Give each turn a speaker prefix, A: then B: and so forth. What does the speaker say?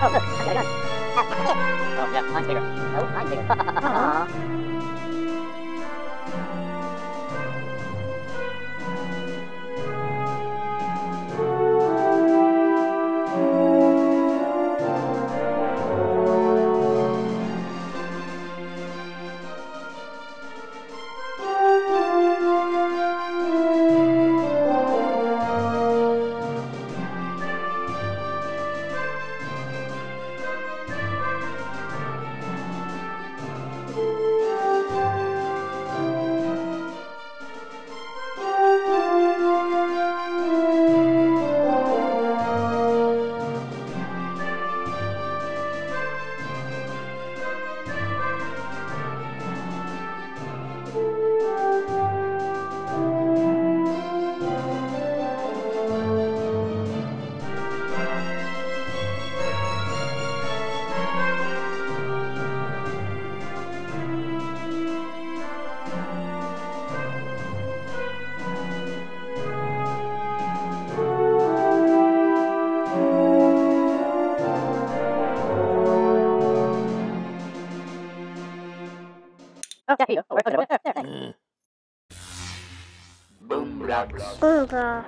A: Oh, look, I got a gun. Oh, yeah, mine's bigger. Oh, mine's bigger. Aw. Oh, yeah, here.
B: Boom blocks.
C: Boom, bro.